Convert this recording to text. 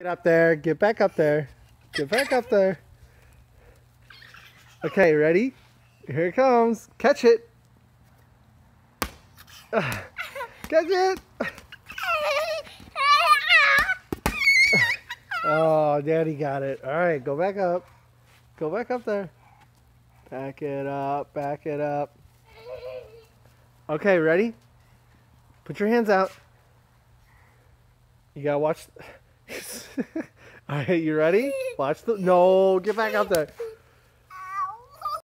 Get up there. Get back up there. Get back up there. Okay, ready? Here it comes. Catch it. Catch it. Oh, Daddy got it. All right, go back up. Go back up there. Back it up. Back it up. Okay, ready? Put your hands out. You gotta watch. All right, you ready? Watch the. No, get back out there.